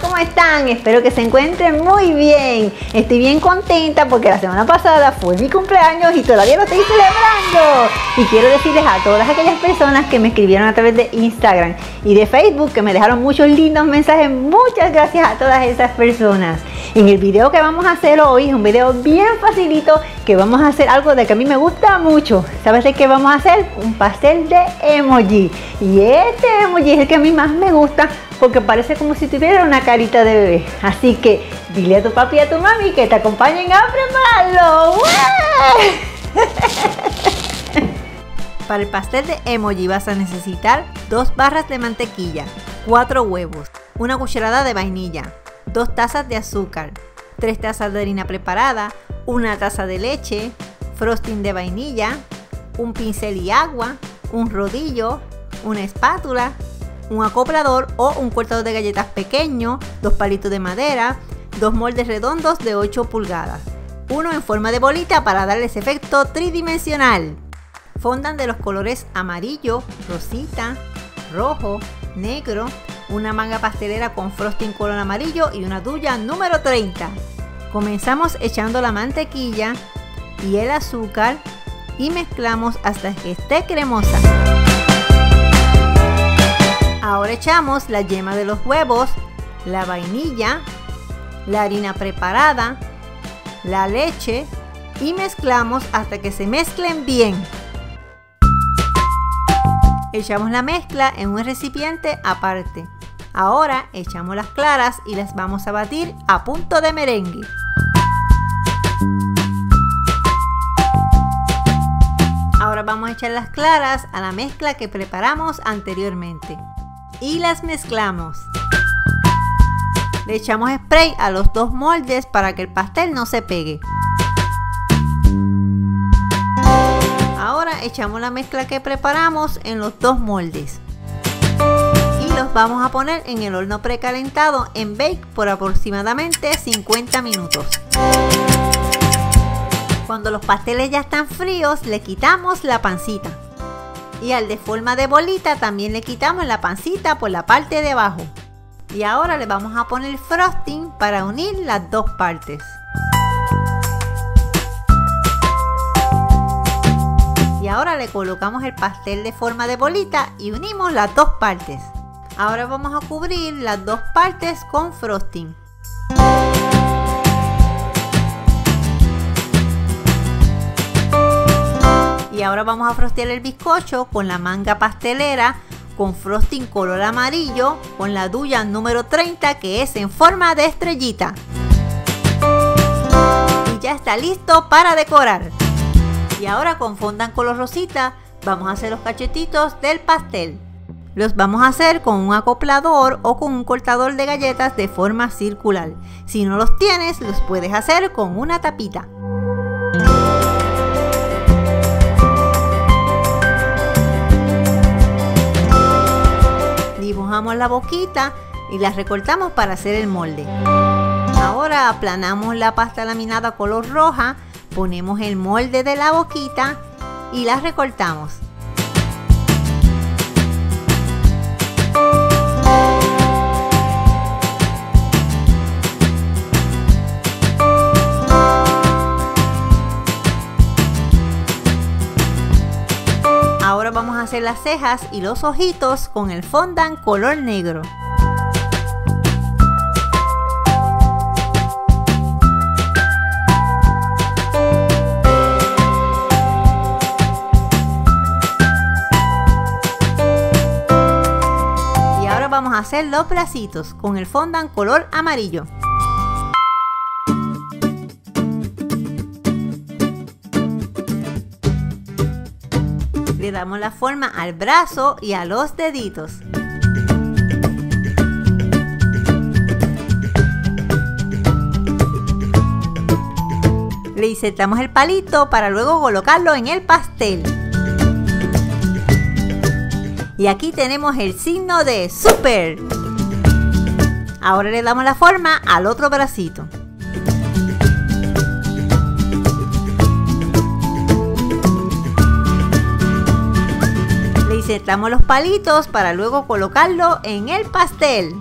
¿cómo están? Espero que se encuentren muy bien. Estoy bien contenta porque la semana pasada fue mi cumpleaños y todavía lo estoy celebrando. Y quiero decirles a todas aquellas personas que me escribieron a través de Instagram y de Facebook que me dejaron muchos lindos mensajes. Muchas gracias a todas esas personas. En el video que vamos a hacer hoy es un video bien facilito que vamos a hacer algo de que a mí me gusta mucho. ¿Sabes de qué vamos a hacer? Un pastel de emoji. Y este emoji es el que a mí más me gusta porque parece como si tuviera una carita de bebé. Así que dile a tu papi y a tu mami que te acompañen a prepararlo. Para el pastel de emoji vas a necesitar dos barras de mantequilla, cuatro huevos, una cucharada de vainilla, dos tazas de azúcar, tres tazas de harina preparada, una taza de leche, frosting de vainilla, un pincel y agua, un rodillo, una espátula, un acoplador o un cortador de galletas pequeño, dos palitos de madera, dos moldes redondos de 8 pulgadas, uno en forma de bolita para darles efecto tridimensional. Fondan de los colores amarillo, rosita, rojo, negro, una manga pastelera con frosting color amarillo y una duya número 30. Comenzamos echando la mantequilla y el azúcar y mezclamos hasta que esté cremosa. Ahora echamos la yema de los huevos, la vainilla, la harina preparada, la leche y mezclamos hasta que se mezclen bien. Echamos la mezcla en un recipiente aparte. Ahora echamos las claras y las vamos a batir a punto de merengue. Ahora vamos a echar las claras a la mezcla que preparamos anteriormente. Y las mezclamos. Le echamos spray a los dos moldes para que el pastel no se pegue. Ahora echamos la mezcla que preparamos en los dos moldes. Los vamos a poner en el horno precalentado en bake por aproximadamente 50 minutos. Cuando los pasteles ya están fríos, le quitamos la pancita. Y al de forma de bolita también le quitamos la pancita por la parte de abajo. Y ahora le vamos a poner frosting para unir las dos partes. Y ahora le colocamos el pastel de forma de bolita y unimos las dos partes. Ahora vamos a cubrir las dos partes con frosting. Y ahora vamos a frostear el bizcocho con la manga pastelera con frosting color amarillo con la duya número 30 que es en forma de estrellita. Y ya está listo para decorar. Y ahora con fondant color rosita vamos a hacer los cachetitos del pastel. Los vamos a hacer con un acoplador o con un cortador de galletas de forma circular. Si no los tienes, los puedes hacer con una tapita. Dibujamos la boquita y la recortamos para hacer el molde. Ahora aplanamos la pasta laminada color roja ponemos el molde de la boquita y la recortamos. Vamos a hacer las cejas y los ojitos con el fondant color negro. vamos a hacer los bracitos con el fondant color amarillo. Damos la forma al brazo y a los deditos. Le insertamos el palito para luego colocarlo en el pastel. Y aquí tenemos el signo de super. Ahora le damos la forma al otro bracito. Insertamos los palitos para luego colocarlo en el pastel.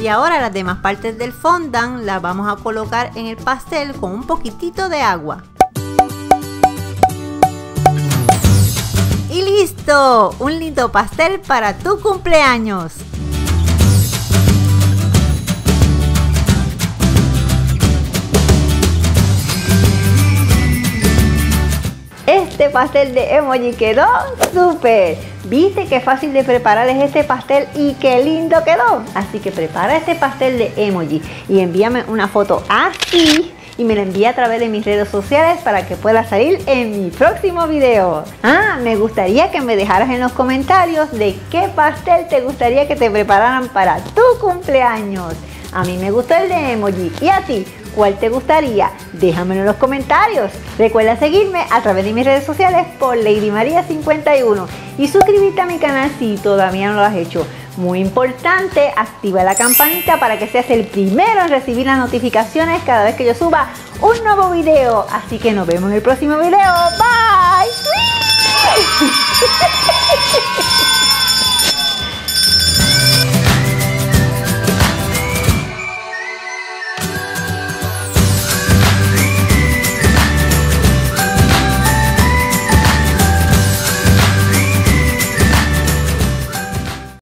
Y ahora las demás partes del fondant las vamos a colocar en el pastel con un poquitito de agua. Un lindo pastel para tu cumpleaños. Este pastel de emoji quedó súper. ¿Viste qué fácil de preparar es este pastel y qué lindo quedó? Así que prepara este pastel de emoji y envíame una foto así y me la envía a través de mis redes sociales para que pueda salir en mi próximo video. Ah, me gustaría que me dejaras en los comentarios de qué pastel te gustaría que te prepararan para tu cumpleaños. A mí me gustó el de emoji. ¿Y a ti? ¿Cuál te gustaría? Déjamelo en los comentarios. Recuerda seguirme a través de mis redes sociales por Lady María 51 y suscribirte a mi canal si todavía no lo has hecho. Muy importante, activa la campanita para que seas el primero en recibir las notificaciones cada vez que yo suba un nuevo video. Así que nos vemos en el próximo video. Bye.